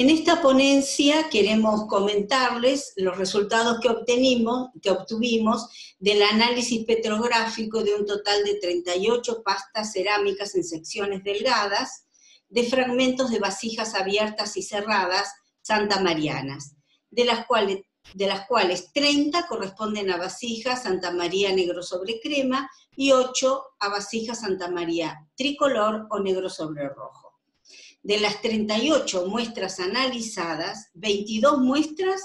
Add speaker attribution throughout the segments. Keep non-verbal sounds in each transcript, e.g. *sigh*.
Speaker 1: En esta ponencia queremos comentarles los resultados que, obtuvimos del análisis petrográfico de un total de 38 pastas cerámicas en secciones delgadas, de fragmentos de vasijas abiertas y cerradas Santa Marianas, de las cuales, de las cuales 30 corresponden a vasijas Santa María negro sobre crema y 8 a vasijas Santa María tricolor o negro sobre rojo. De las 38 muestras analizadas, 22 muestras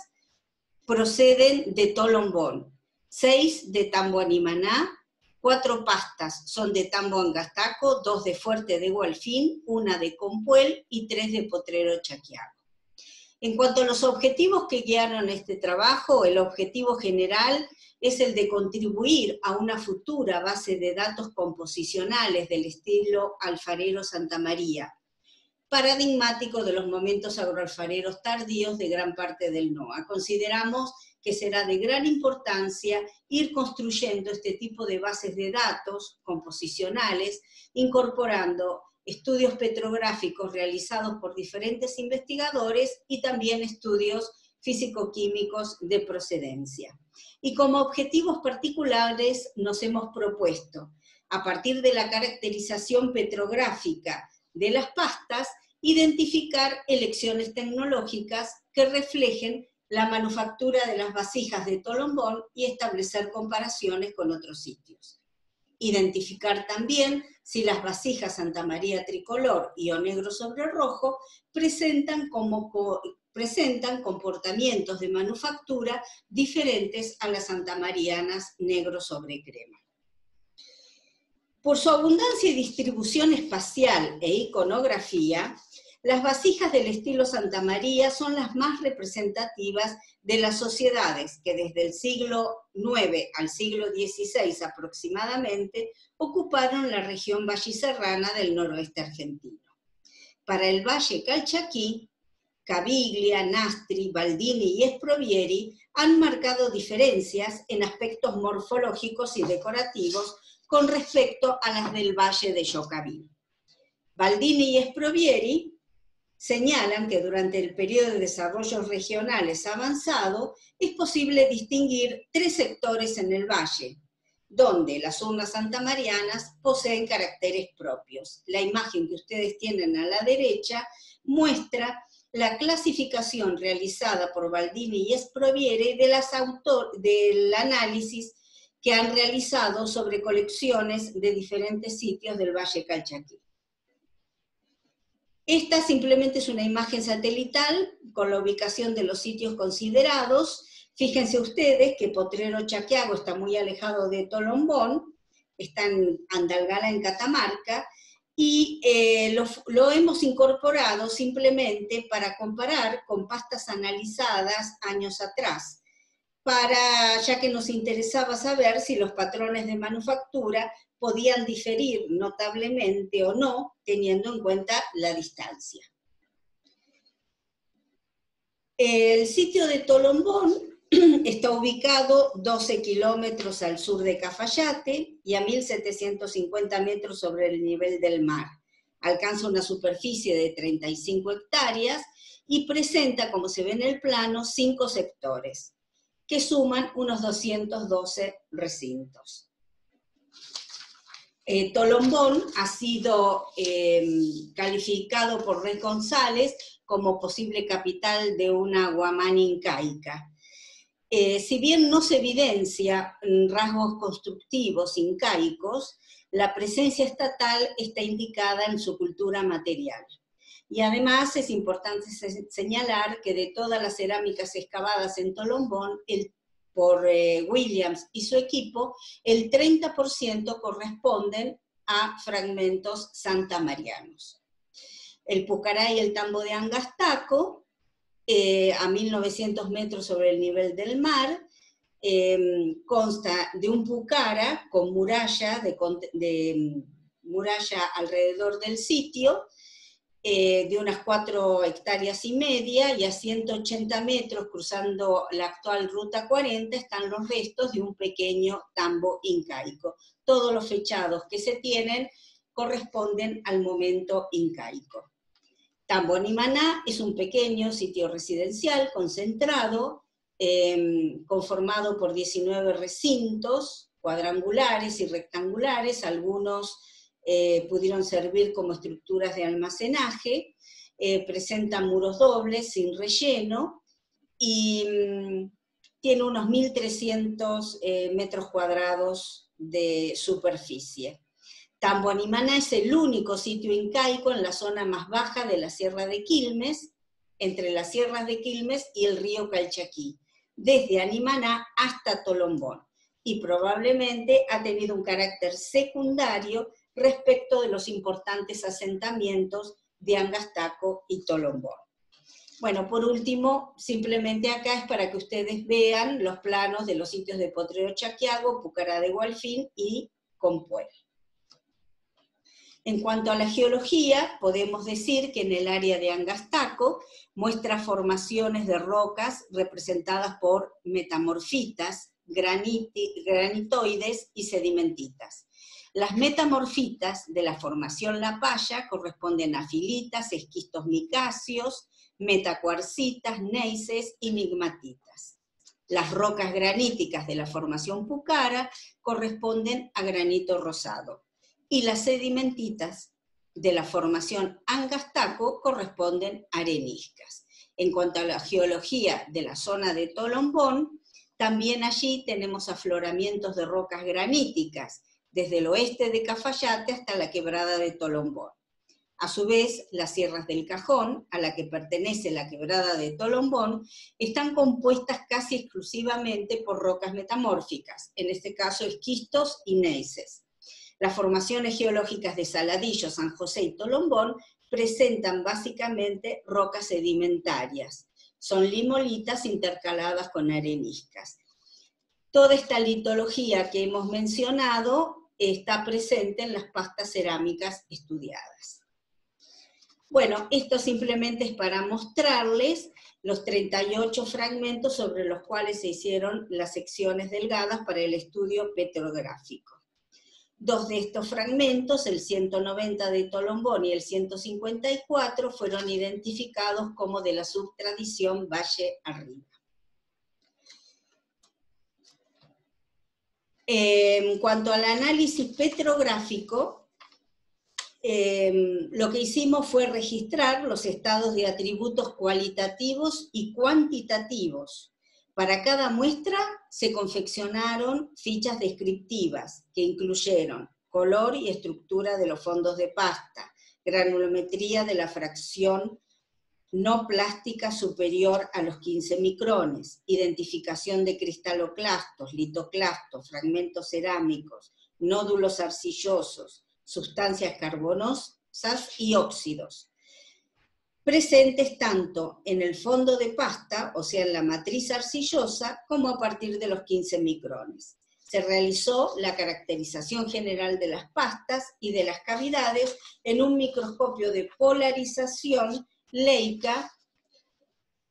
Speaker 1: proceden de Tolombón, 6 de Tambo Animaná, 4 pastas son de Tambo Angastaco, 2 de Fuerte de Gualfín, 1 de Compuel y 3 de Potrero Chaquiago. En cuanto a los objetivos que guiaron este trabajo, el objetivo general es el de contribuir a una futura base de datos composicionales del estilo alfarero Santa María, paradigmático de los momentos agroalfareros tardíos de gran parte del NOA. Consideramos que será de gran importancia ir construyendo este tipo de bases de datos composicionales, incorporando estudios petrográficos realizados por diferentes investigadores y también estudios físico-químicos de procedencia. Y como objetivos particulares nos hemos propuesto, a partir de la caracterización petrográfica de las pastas, identificar elecciones tecnológicas que reflejen la manufactura de las vasijas de Tolombón y establecer comparaciones con otros sitios. Identificar también si las vasijas Santa María tricolor y o negro sobre rojo presentan, como, presentan comportamientos de manufactura diferentes a las santamarianas negro sobre crema. Por su abundancia y distribución espacial e iconografía, las vasijas del estilo Santa María son las más representativas de las sociedades que desde el siglo IX al siglo XVI aproximadamente ocuparon la región valliserrana del noroeste argentino. Para el Valle Calchaquí, Caviglia, Nastri, Baldini y Esprovieri han marcado diferencias en aspectos morfológicos y decorativos con respecto a las del Valle de Yocaví. Baldini y Esprovieri señalan que durante el periodo de desarrollo regionales avanzado es posible distinguir tres sectores en el valle, donde las urnas santamarianas poseen caracteres propios. La imagen que ustedes tienen a la derecha muestra la clasificación realizada por Baldini y Esproviere de las autor del análisis que han realizado sobre colecciones de diferentes sitios del Valle Calchaquí. Esta simplemente es una imagen satelital con la ubicación de los sitios considerados. Fíjense ustedes que Potrero Chaquiago está muy alejado de Tolombón, está en Andalgala, en Catamarca, y eh, lo, hemos incorporado simplemente para comparar con pastas analizadas años atrás para, ya que nos interesaba saber si los patrones de manufactura podían diferir notablemente o no, teniendo en cuenta la distancia. El sitio de Tolombón *clears throat* está ubicado 12 kilómetros al sur de Cafayate y a 1.750 metros sobre el nivel del mar. Alcanza una superficie de 35 hectáreas y presenta, como se ve en el plano, cinco sectores que suman unos 212 recintos. Eh, Tolombón ha sido em, calificado por Rey González como posible capital de una guamani incaica. Eh, si bien no se evidencia rasgos constructivos incaicos, la presencia estatal está indicada en su cultura material. Y además es importante señalar que de todas las cerámicas excavadas en Tolombón, por eh, Williams y su equipo, el 30% corresponden a fragmentos santamarianos. El Pucará y el Tambo de Angastaco, eh, a 1900 metros sobre el nivel del mar, em, consta de un Pucara con muralla, de muralla alrededor del sitio, eh, de unas cuatro hectáreas y media y a 180 metros cruzando la actual Ruta 40 están los restos de un pequeño tambo incaico. Todos los fechados que se tienen corresponden al momento incaico. Tambonimaná es un pequeño sitio residencial concentrado, em, conformado por 19 recintos cuadrangulares y rectangulares, algunos eh, pudieron servir como estructuras de almacenaje, eh, presenta muros dobles sin relleno y mm, tiene unos 1.300 eh, metros cuadrados de superficie. Tamboanimana es el único sitio incaico en la zona más baja de la Sierra de Quilmes, entre las sierras de Quilmes y el río Calchaquí, desde Animaná hasta Tolombón, y probablemente ha tenido un carácter secundario respecto de los importantes asentamientos de Angastaco y Tolombón. Bueno, por último, simplemente acá es para que ustedes vean los planos de los sitios de Potrero Chaquiago, Pucará de Gualfín y Compuel. En cuanto a la geología, podemos decir que en el área de Angastaco muestra formaciones de rocas representadas por metamorfitas, granitoides y sedimentitas. Las metamorfitas de la formación La Paya corresponden a filitas, esquistos micáceos, metacuarcitas, neises y migmatitas. Las rocas graníticas de la formación Pucara corresponden a granito rosado y las sedimentitas de la formación Angastaco corresponden a areniscas. En cuanto a la geología de la zona de Tolombón, también allí tenemos afloramientos de rocas graníticas, desde el oeste de Cafayate hasta la quebrada de Tolombón. A su vez, las sierras del Cajón, a la que pertenece la quebrada de Tolombón, están compuestas casi exclusivamente por rocas metamórficas, en este caso esquistos y neises. Las formaciones geológicas de Saladillo, San José y Tolombón presentan básicamente rocas sedimentarias. Son limolitas intercaladas con areniscas. Toda esta litología que hemos mencionado está presente en las pastas cerámicas estudiadas. Bueno, esto simplemente es para mostrarles los 38 fragmentos sobre los cuales se hicieron las secciones delgadas para el estudio petrográfico. Dos de estos fragmentos, el 190 de Tolombón y el 154, fueron identificados como de la subtradición Valle Arriba. En cuanto al análisis petrográfico, Em, lo que hicimos fue registrar los estados de atributos cualitativos y cuantitativos. Para cada muestra se confeccionaron fichas descriptivas que incluyeron color y estructura de los fondos de pasta, granulometría de la fracción no plástica superior a los 15 micrones, identificación de cristaloclastos, litoclastos, fragmentos cerámicos, nódulos arcillosos, sustancias carbonosas y óxidos, presentes tanto en el fondo de pasta, o sea, en la matriz arcillosa, como a partir de los 15 micrones. Se realizó la caracterización general de las pastas y de las cavidades en un microscopio de polarización Leica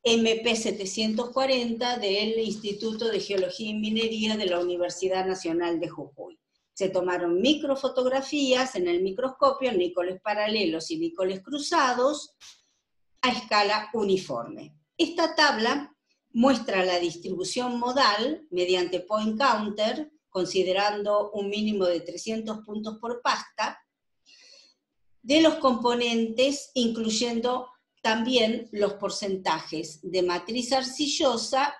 Speaker 1: MP740 del Instituto de Geología y Minería de la Universidad Nacional de Jujuy. Se tomaron microfotografías en el microscopio, nícoles paralelos y nícoles cruzados, a escala uniforme. Esta tabla muestra la distribución modal mediante point counter, considerando un mínimo de 300 puntos por pasta, de los componentes, incluyendo también los porcentajes de matriz arcillosa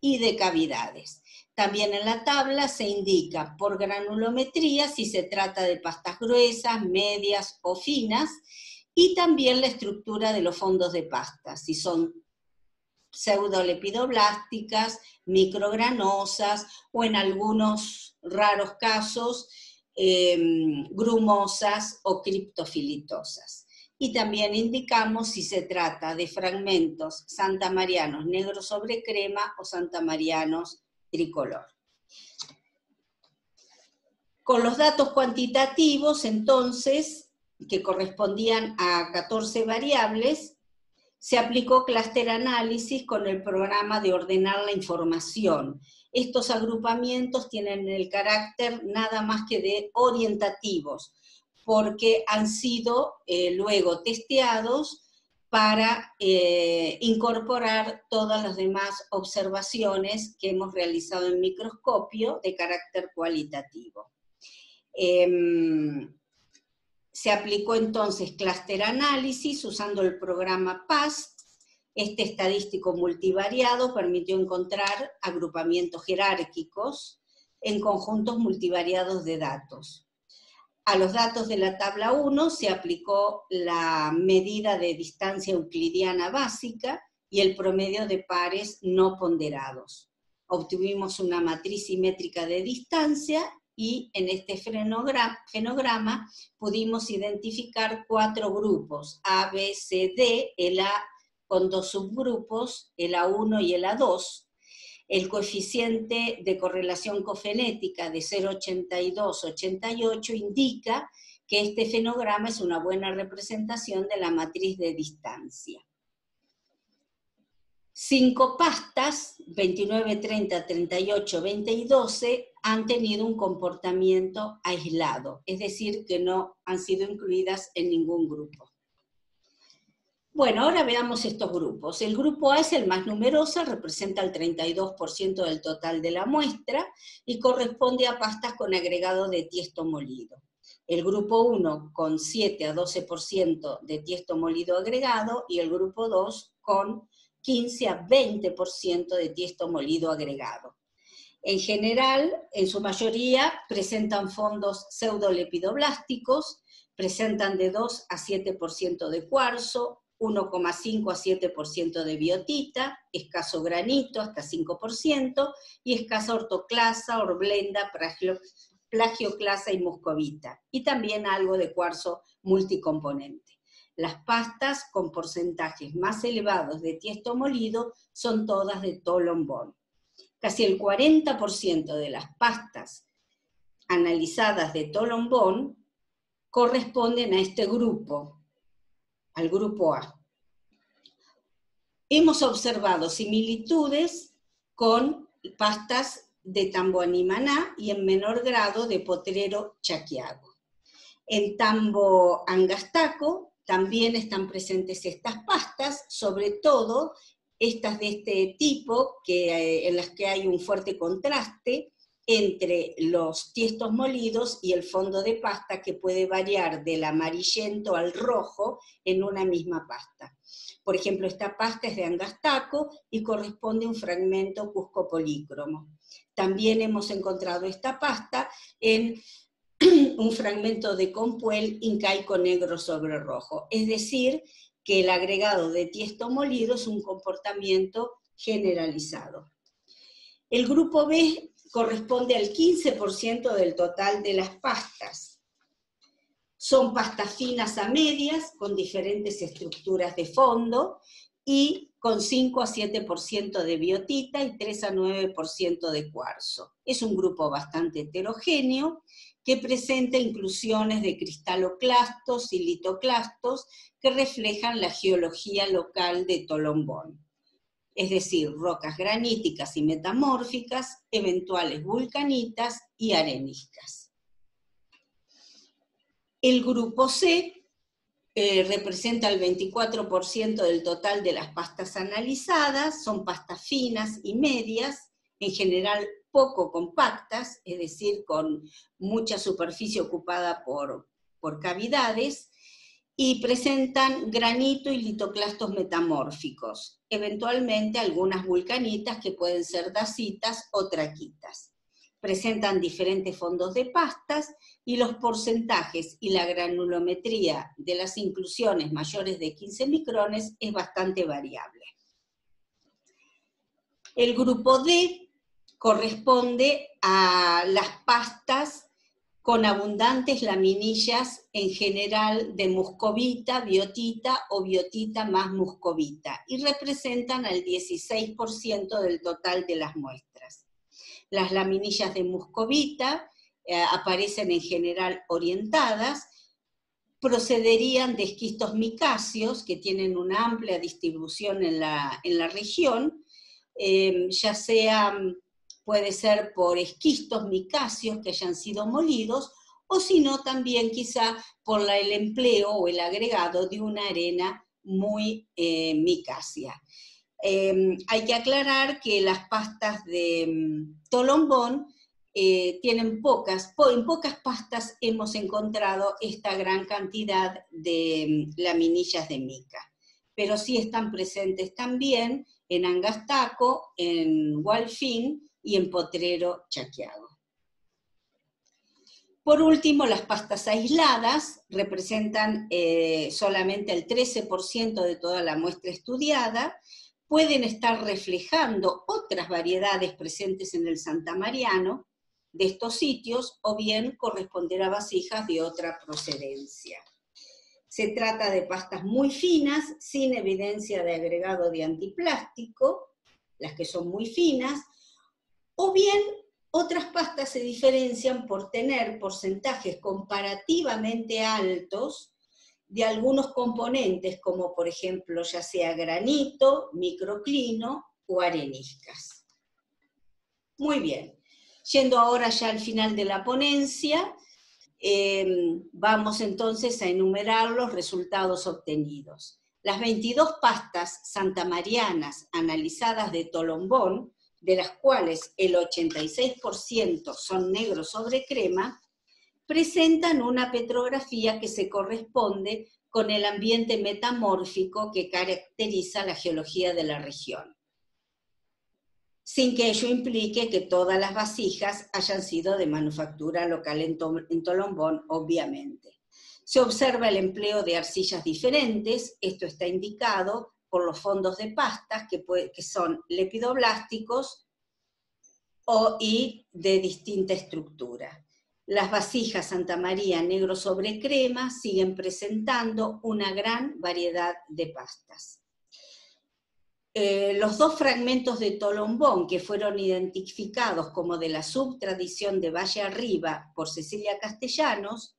Speaker 1: y de cavidades. También en la tabla se indica por granulometría si se trata de pastas gruesas, medias o finas, y también la estructura de los fondos de pasta, si son pseudolepidoblásticas, microgranosas o en algunos raros casos em, grumosas o criptofilitosas. Y también indicamos si se trata de fragmentos santamarianos negros sobre crema o santamarianos tricolor. Con los datos cuantitativos, entonces, que correspondían a 14 variables, se aplicó cluster análisis con el programa de ordenar la información. Estos agrupamientos tienen el carácter nada más que de orientativos, porque han sido eh, luego testeados para eh, incorporar todas las demás observaciones que hemos realizado en microscopio de carácter cualitativo. Em, se aplicó entonces cluster análisis usando el programa PAST. Este estadístico multivariado permitió encontrar agrupamientos jerárquicos en conjuntos multivariados de datos. A los datos de la tabla 1 se aplicó la medida de distancia euclidiana básica y el promedio de pares no ponderados. Obtuvimos una matriz simétrica de distancia y en este fenograma pudimos identificar cuatro grupos, A, B, C, D, el A con dos subgrupos, el A1 y el A2, el coeficiente de correlación cofenética de 0,82-88 indica que este fenograma es una buena representación de la matriz de distancia. Cinco pastas, 29, 30, 38, 20 y 12, han tenido un comportamiento aislado, es decir, que no han sido incluidas en ningún grupo. Bueno, ahora veamos estos grupos. El grupo A es el más numeroso, representa el 32% del total de la muestra y corresponde a pastas con agregado de tiesto molido. El grupo 1 con 7 a 12% de tiesto molido agregado y el grupo 2 con 15 a 20% de tiesto molido agregado. En general, en su mayoría, presentan fondos pseudolepidoblásticos, presentan de 2 a 7% de cuarzo, 1,5 a 7% de biotita, escaso granito hasta 5%, y escasa ortoclasa, orblenda, plagioclasa y muscovita, y también algo de cuarzo multicomponente. Las pastas con porcentajes más elevados de tiesto molido son todas de tolombón. Casi el 40% de las pastas analizadas de tolombón corresponden a este grupo, al grupo A. Hemos observado similitudes con pastas de tambo animaná y en menor grado de potrero chaquiago. En tambo angastaco también están presentes estas pastas, sobre todo estas de este tipo, que, eh, en las que hay un fuerte contraste entre los tiestos molidos y el fondo de pasta que puede variar del amarillento al rojo en una misma pasta. Por ejemplo, esta pasta es de angastaco y corresponde a un fragmento cusco polícromo. También hemos encontrado esta pasta en *clears throat* un fragmento de compuel incaico negro sobre rojo. Es decir, que el agregado de tiesto molido es un comportamiento generalizado. El grupo B corresponde al 15% del total de las pastas. Son pastas finas a medias, con diferentes estructuras de fondo y con 5 a 7% de biotita y 3 a 9% de cuarzo. Es un grupo bastante heterogéneo que presenta inclusiones de cristaloclastos y litoclastos que reflejan la geología local de Tolombón es decir, rocas graníticas y metamórficas, eventuales vulcanitas y areniscas. El grupo C eh, representa el 24% del total de las pastas analizadas, son pastas finas y medias, en general poco compactas, es decir, con mucha superficie ocupada por, por cavidades, y presentan granito y litoclastos metamórficos, eventualmente algunas vulcanitas que pueden ser dacitas o traquitas. Presentan diferentes fondos de pastas y los porcentajes y la granulometría de las inclusiones mayores de 15 micrones es bastante variable. El grupo D corresponde a las pastas con abundantes laminillas en general de muscovita, biotita o biotita más muscovita y representan al 16% del total de las muestras. Las laminillas de muscovita eh, aparecen en general orientadas, procederían de esquistos micáceos que tienen una amplia distribución en la, región, eh, ya sea puede ser por esquistos micáceos que hayan sido molidos o si no también quizá por el empleo o el agregado de una arena muy eh, micácea. Em, hay que aclarar que las pastas de mm, Tolombón eh, tienen pocas, en pocas pastas hemos encontrado esta gran cantidad de mm, laminillas de mica, pero sí están presentes también en Angastaco, en Walfin y en Potrero Chaquiago. Por último, las pastas aisladas representan eh, solamente el 13% de toda la muestra estudiada, pueden estar reflejando otras variedades presentes en el Santa Mariano de estos sitios o bien corresponder a vasijas de otra procedencia. Se trata de pastas muy finas, sin evidencia de agregado de antiplástico, las que son muy finas, o bien otras pastas se diferencian por tener porcentajes comparativamente altos de algunos componentes, como por ejemplo ya sea granito, microclino o areniscas. Muy bien, yendo ahora ya al final de la ponencia, em, vamos entonces a enumerar los resultados obtenidos. Las 22 pastas santamarianas analizadas de Tolombón de las cuales el 86% son negros sobre crema, presentan una petrografía que se corresponde con el ambiente metamórfico que caracteriza la geología de la región, sin que ello implique que todas las vasijas hayan sido de manufactura local en, Tolombón, obviamente. Se observa el empleo de arcillas diferentes, esto está indicado por los fondos de pastas, que, son lepidoblásticos o, y de distinta estructura. Las vasijas Santa María negro sobre crema siguen presentando una gran variedad de pastas. Eh, los dos fragmentos de Tolombón que fueron identificados como de la subtradición de Valle Arriba por Cecilia Castellanos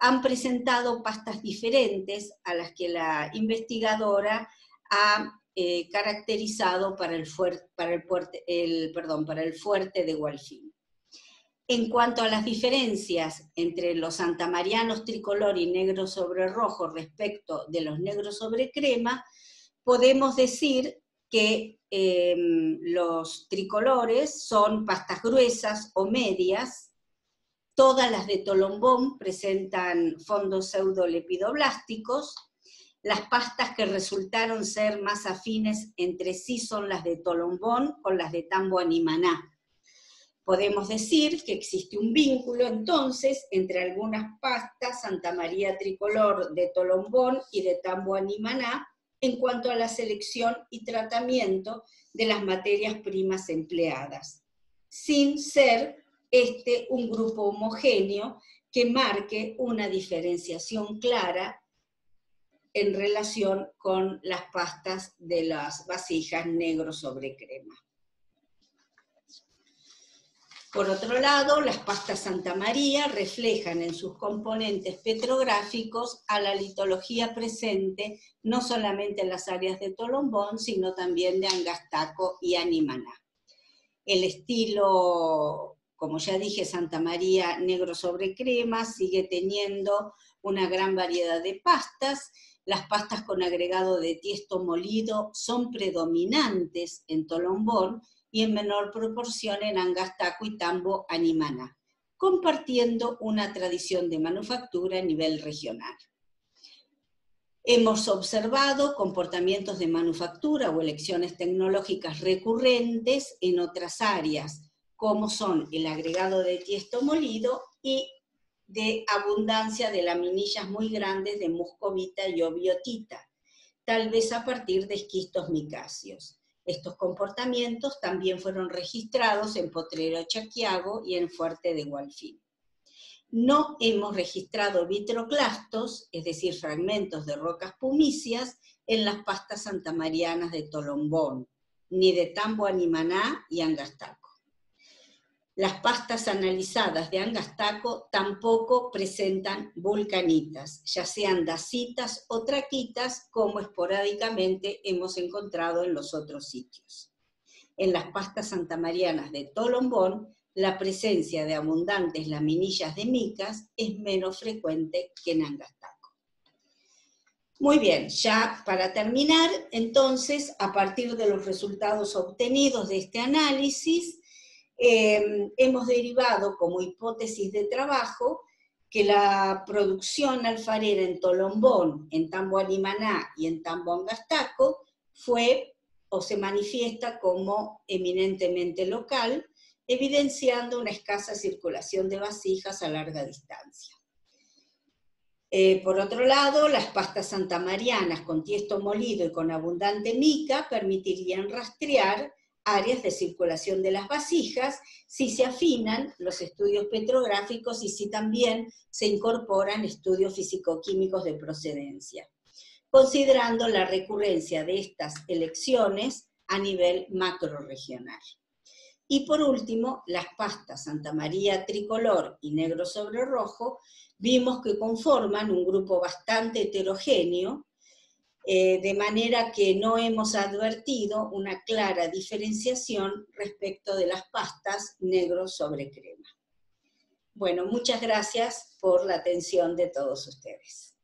Speaker 1: han presentado pastas diferentes a las que la investigadora ha eh, caracterizado para el, fuerte, para, el, el, perdón, para el fuerte de Gualfín. En cuanto a las diferencias entre los santamarianos tricolor y negro sobre rojo respecto de los negros sobre crema, podemos decir que em, los tricolores son pastas gruesas o medias, todas las de Tolombón presentan fondos pseudolepidoblásticos, las pastas que resultaron ser más afines entre sí son las de Tolombón con las de Tambo Animaná. Podemos decir que existe un vínculo entonces entre algunas pastas Santa María Tricolor de Tolombón y de Tambo Animaná en cuanto a la selección y tratamiento de las materias primas empleadas, sin ser este un grupo homogéneo que marque una diferenciación clara en relación con las pastas de las vasijas negro sobre crema. Por otro lado, las pastas Santa María reflejan en sus componentes petrográficos a la litología presente no solamente en las áreas de Tolombón, sino también de Angastaco y Animaná. El estilo, como ya dije, Santa María negro sobre crema, sigue teniendo una gran variedad de pastas las pastas con agregado de tiesto molido son predominantes en Tolombón y en menor proporción en Angastaco y Tambo Animana, compartiendo una tradición de manufactura a nivel regional. Hemos observado comportamientos de manufactura o elecciones tecnológicas recurrentes en otras áreas, como son el agregado de tiesto molido y de abundancia de laminillas muy grandes de muscovita y obiotita, tal vez a partir de esquistos micáceos. Estos comportamientos también fueron registrados en Potrero Chaquiago y en Fuerte de Gualfín. No hemos registrado vitroclastos, es decir, fragmentos de rocas pumicias, en las pastas santamarianas de Tolombón, ni de Tambo Animaná y Angastaco. Las pastas analizadas de Angastaco tampoco presentan vulcanitas, ya sean dacitas o traquitas, como esporádicamente hemos encontrado en los otros sitios. En las pastas santamarianas de Tolombón la presencia de abundantes laminillas de micas es menos frecuente que en Angastaco. Muy bien, ya para terminar, entonces, a partir de los resultados obtenidos de este análisis, eh, hemos derivado como hipótesis de trabajo que la producción alfarera en Tolombón, en Tambo Animaná y en Tambo Angastaco fue o se manifiesta como eminentemente local, evidenciando una escasa circulación de vasijas a larga distancia. Eh, por otro lado, las pastas santamarianas con tiesto molido y con abundante mica permitirían rastrear áreas de circulación de las vasijas, si se afinan los estudios petrográficos y si también se incorporan estudios fisicoquímicos de procedencia, considerando la recurrencia de estas elecciones a nivel macroregional. Y por último, las pastas Santa María tricolor y negro sobre rojo, vimos que conforman un grupo bastante heterogéneo, eh, de manera que no hemos advertido una clara diferenciación respecto de las pastas negro sobre crema. Bueno, muchas gracias por la atención de todos ustedes.